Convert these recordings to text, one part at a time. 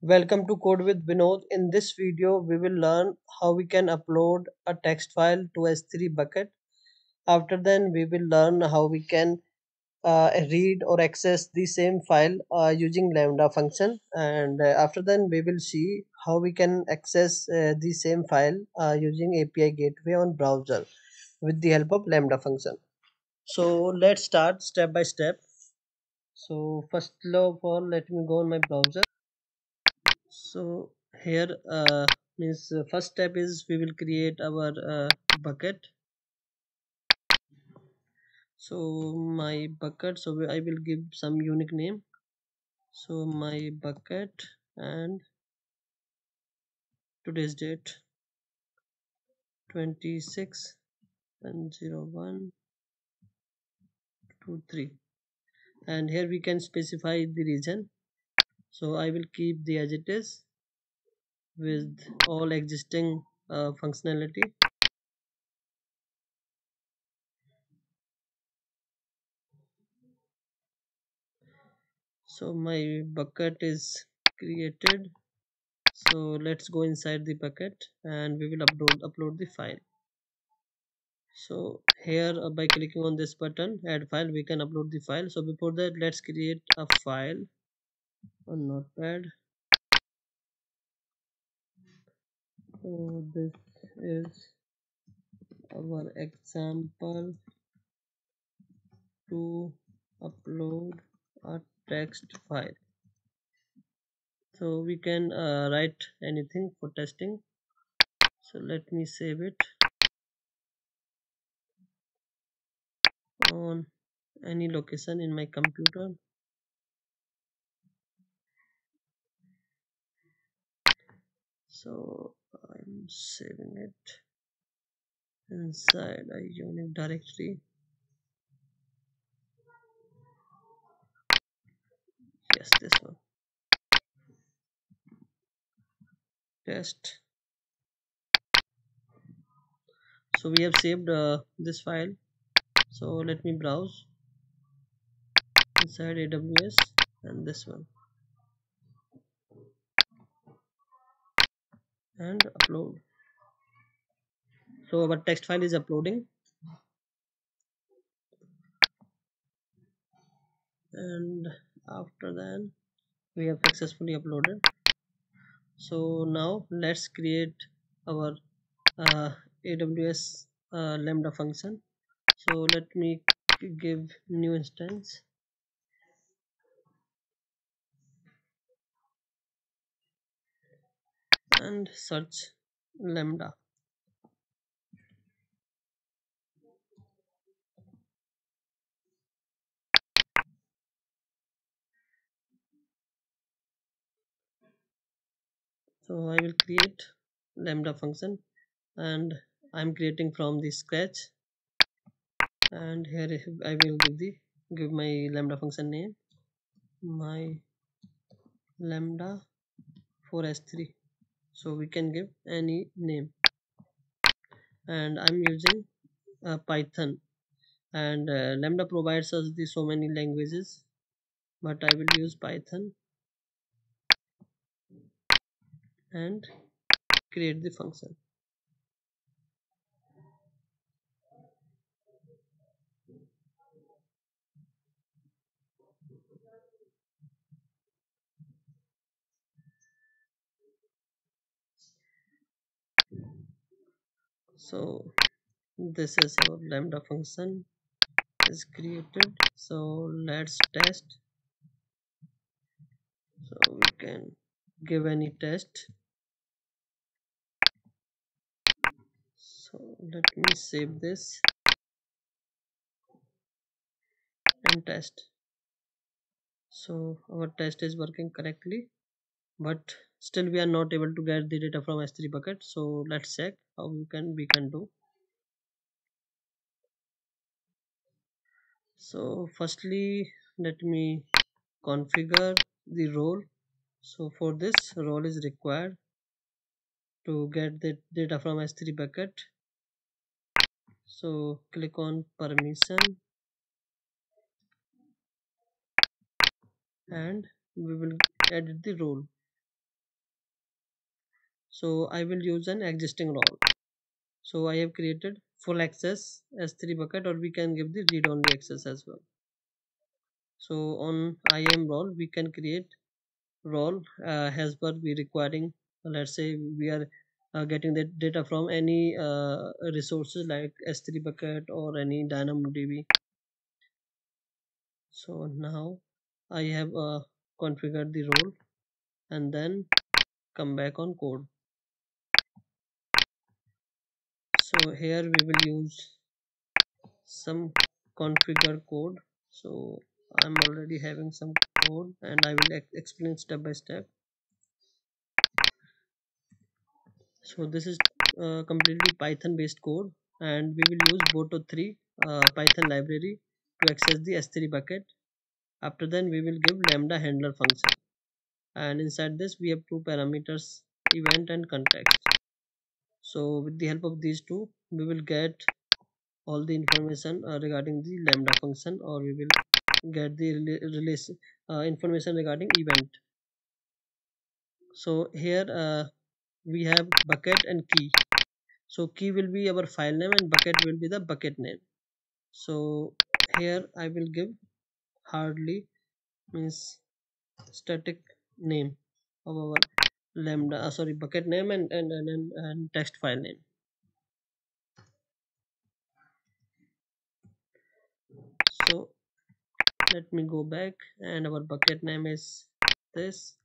Welcome to Code with Vinod. In this video, we will learn how we can upload a text file to S3 bucket. After then, we will learn how we can uh, read or access the same file uh, using Lambda function. And uh, after then, we will see how we can access uh, the same file uh, using API gateway on browser with the help of Lambda function. So let's start step by step. So first of all, let me go on my browser so here uh, means uh, first step is we will create our uh, bucket. So my bucket so I will give some unique name. So my bucket and today's date 26 and 01 2 3 and here we can specify the region so I will keep the as it is with all existing uh, functionality. So my bucket is created. So let's go inside the bucket and we will upload upload the file. So here uh, by clicking on this button add file we can upload the file. So before that let's create a file on notepad so this is our example to upload a text file. So we can uh, write anything for testing. So let me save it. On any location in my computer so I'm saving it inside. A unique directory yes this one. Test. So we have saved uh, this file. So let me browse inside AWS and this one and upload. So our text file is uploading. And after that we have successfully uploaded. So now let's create our uh, AWS uh, lambda function. So let me give new instance and search lambda. So I will create lambda function and I'm creating from the scratch. And here I will give the give my lambda function name. My lambda for s3 so we can give any name. And I'm using uh, Python. And uh, lambda provides us the so many languages but I will use Python. And create the function so this is our lambda function is created. So let's test. So we can give any test. So let me save this and test. So our test is working correctly but still we are not able to get the data from s3 bucket so let's check how we can we can do. So firstly let me configure the role. So for this role is required to get the data from s3 bucket. So click on permission. And we will edit the role so I will use an existing role so I have created full access S3 bucket or we can give the read-only access as well. So on IAM role we can create role uh, as per we requiring let's say we are uh, getting the data from any uh, resources like S3 bucket or any DynamoDB so now I have uh, configured the role and then come back on code so here we will use some configure code. So I'm already having some code and I will explain step by step. So this is uh, completely python based code and we will use boto3 uh, python library to access the s3 bucket. After then we will give lambda handler function. And inside this we have two parameters event and context so with the help of these two we will get all the information uh, regarding the lambda function or we will get the release uh, information regarding event. So here uh, we have bucket and key. So key will be our file name and bucket will be the bucket name. So here i will give hardly means static name of our lambda uh, sorry bucket name and, and and and text file name. So let me go back and our bucket name is this.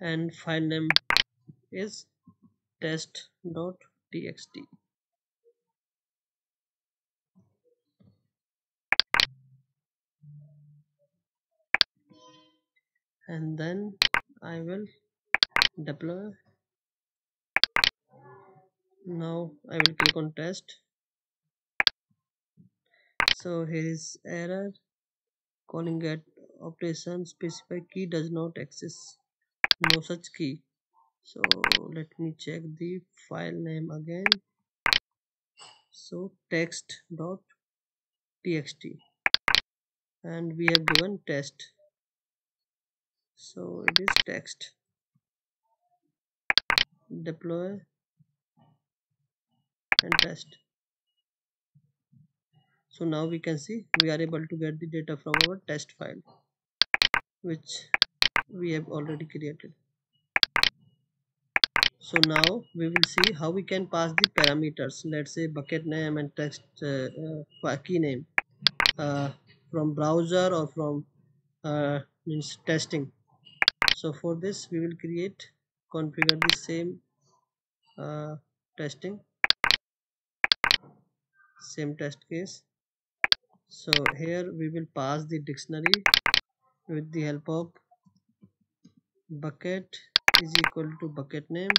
And file name is test.txt and then I will deploy. Now I will click on test. So here is error. Calling get operation specified key does not access no such key. So let me check the file name again. So text dot txt and we have given test so it is text. Deploy. And test. So now we can see we are able to get the data from our test file which we have already created. So now we will see how we can pass the parameters. Let's say bucket name and text uh, uh, key name uh, from browser or from uh, means testing so for this we will create configure the same uh, testing. Same test case. So here we will pass the dictionary with the help of bucket is equal to bucket name.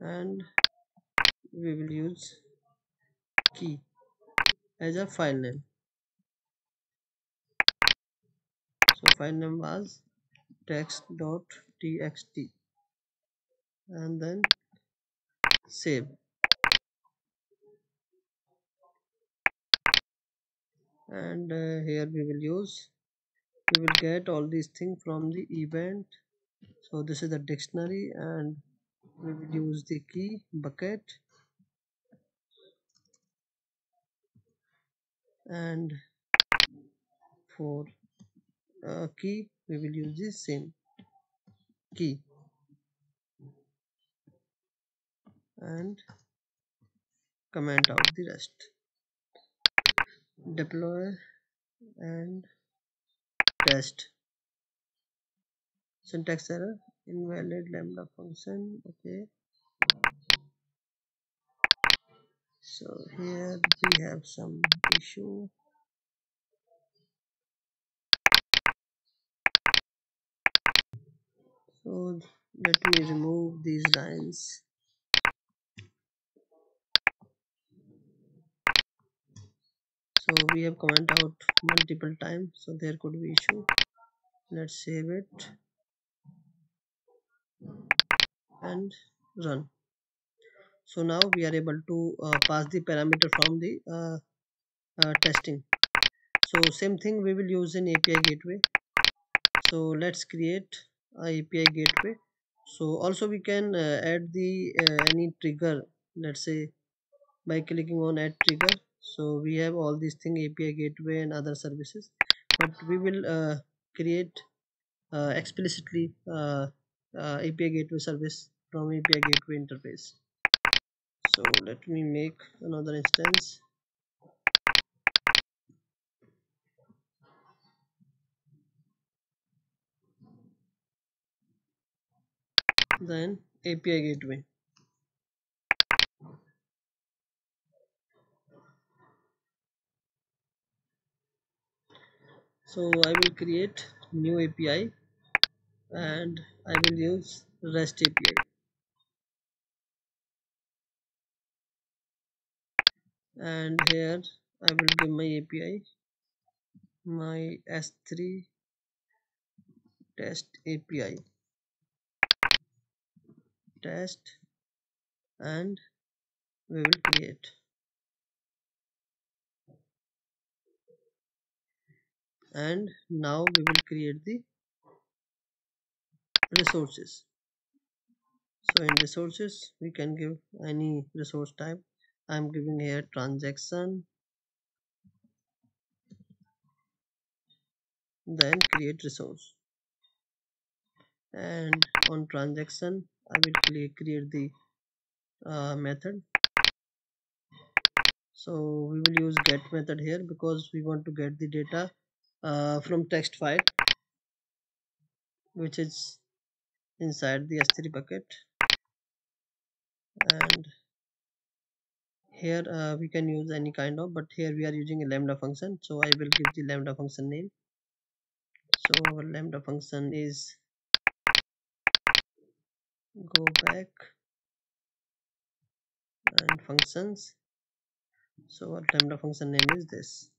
And we will use key as a file name so file name was text.txt and then save. And uh, here we will use we will get all these things from the event. So this is the dictionary and we will use the key bucket. And for uh, key we will use the same key. And comment out the rest. Deploy and test. Syntax error invalid lambda function okay. So here we have some issue so let me remove these lines. So we have comment out multiple times so there could be issue. Let's save it. And run. So now we are able to uh, pass the parameter from the uh, uh, testing. So same thing we will use in api gateway. So let's create api gateway. So also we can uh, add the uh, any trigger let's say by clicking on add trigger. So we have all these thing api gateway and other services. But we will uh, create uh, explicitly uh, uh, api gateway service from api gateway interface. So let me make another instance then api gateway so I will create new API and I will use REST API and here I will give my API my S3 test API test and we will create. And now we will create the resources. So in resources we can give any resource type. I'm giving here transaction then create resource. And on transaction i will create the uh, method. So we will use get method here because we want to get the data uh, from text file which is inside the s3 bucket. And here uh, we can use any kind of but here we are using a lambda function. So i will give the lambda function name. So our lambda function is go back and functions. So our lambda function name is this?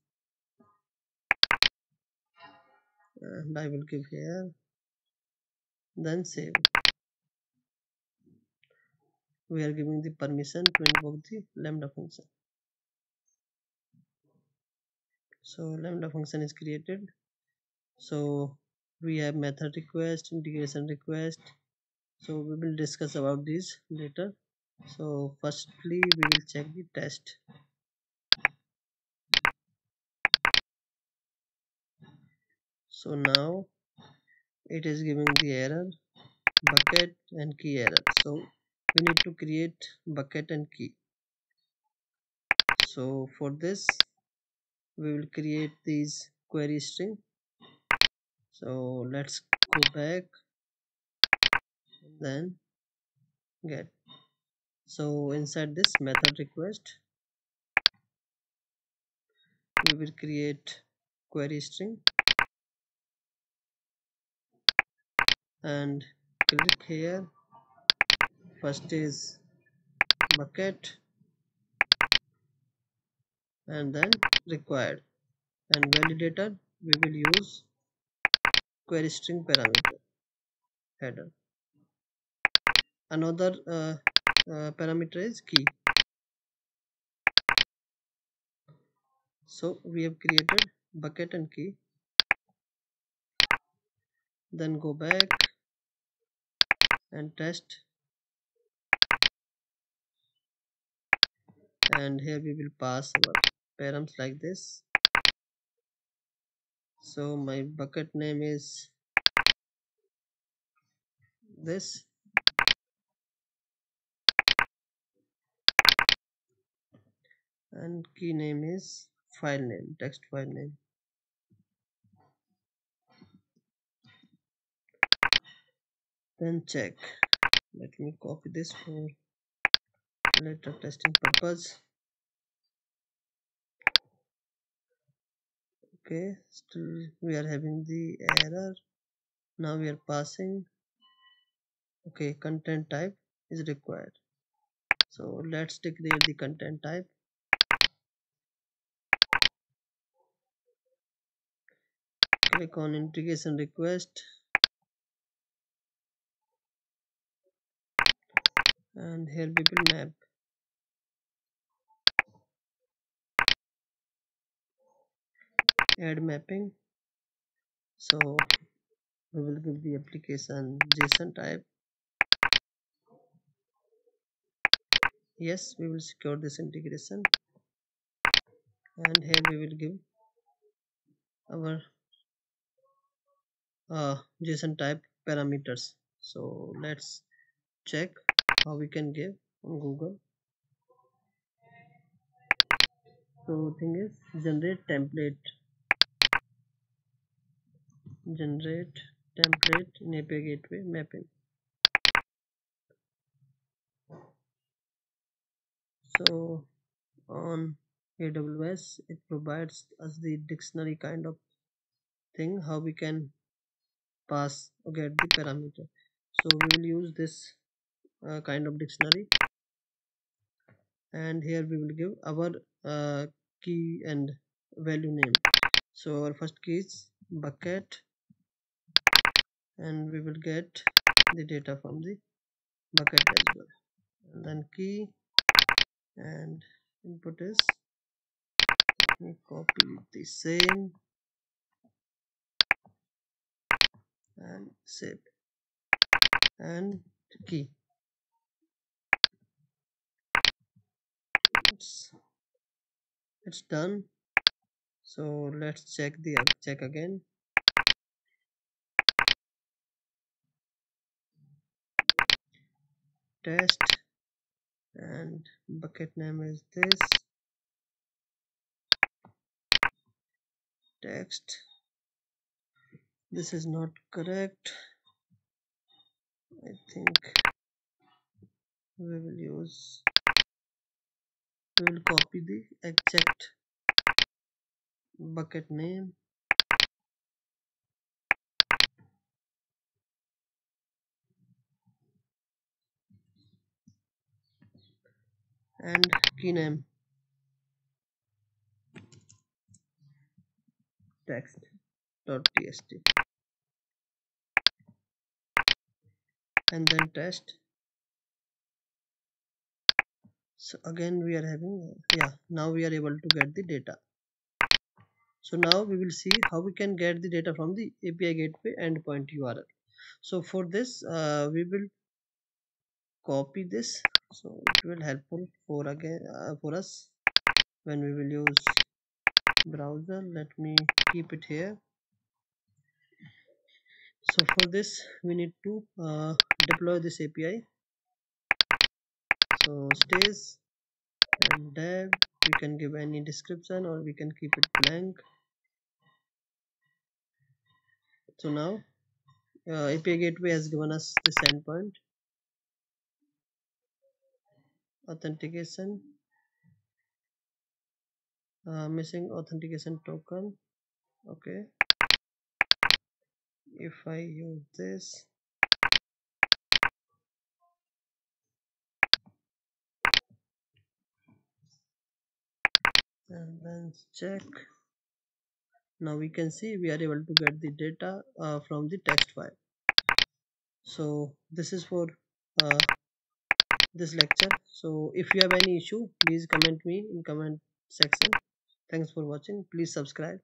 And i will give here. Then save. We are giving the permission to invoke the lambda function. So lambda function is created. So we have method request integration request so we will discuss about these later. So firstly we will check the test. So now it is giving the error bucket and key error. So we need to create bucket and key. So for this we will create these query string. So let's go back then get so inside this method request we will create query string and click here. First is bucket and then required. And validator we will use query string parameter header another uh, uh, parameter is key. So we have created bucket and key. Then go back and test. And here we will pass our params like this. So my bucket name is this and key name is file name text file name. Then check. Let me copy this for later testing purpose. Okay still we are having the error. Now we are passing. Okay content type is required. So let's declare the content type click on integration request. And here we will map. Add mapping. So we will give the application json type. Yes we will secure this integration. And here we will give our uh, json type parameters. So let's check how we can give on google. So thing is generate template. Generate template in API gateway mapping. So on AWS it provides us the dictionary kind of thing how we can pass or get the parameter. So we will use this uh, kind of dictionary. And here we will give our uh, key and value name. So our first key is bucket. And we will get the data from the bucket as well. And then key. And input is let me copy the same and save and key. It's it's done. So let's check the check again. Test. And bucket name is this. Text this is not correct. I think we will use we will copy the exact bucket name. And key name. Text.txt and then test. So again we are having yeah now we are able to get the data. So now we will see how we can get the data from the API gateway endpoint URL so for this uh, we will copy this. So it will helpful for again uh, for us when we will use browser. Let me keep it here so for this we need to uh, deploy this API so stays and dev we can give any description or we can keep it blank. So now uh, API gateway has given us this endpoint. Authentication. Uh, missing authentication token. Okay if I use this. And then check. Now we can see we are able to get the data uh, from the text file. So this is for uh, this lecture. So if you have any issue please comment me in comment section. Thanks for watching. Please subscribe